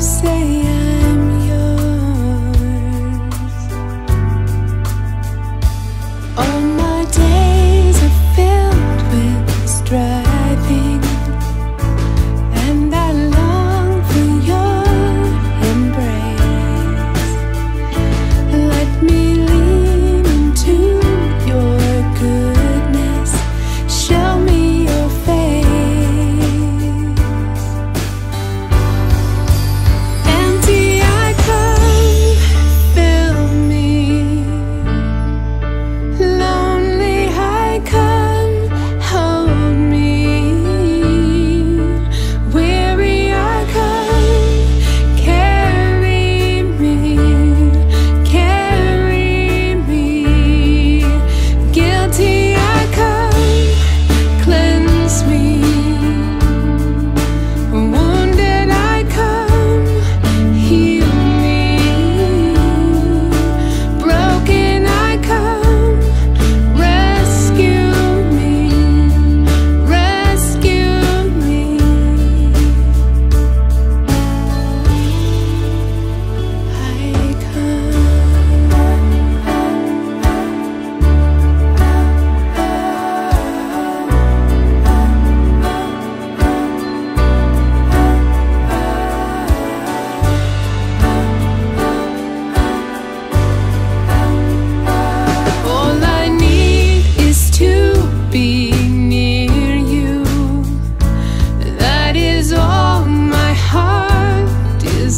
say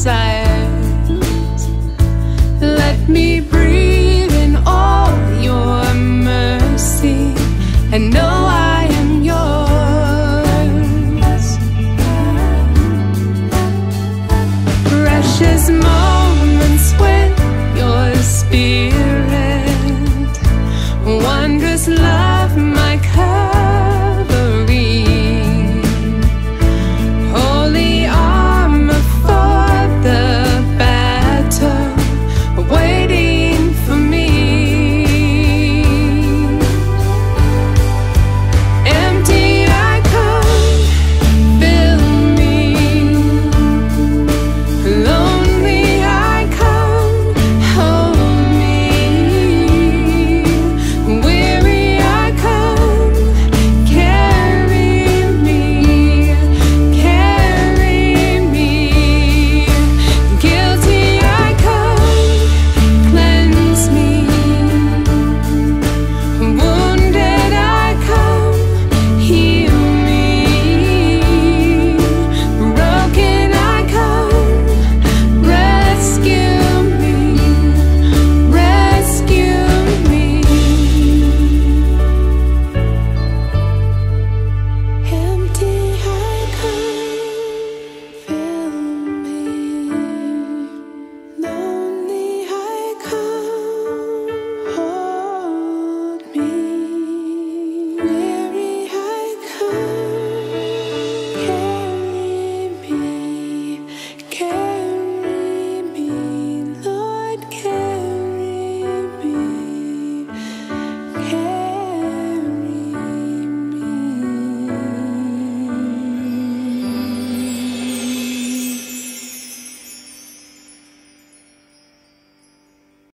desires. Let me breathe in all your mercy and know I am yours. Precious moments when your spirit, wondrous love, my courage.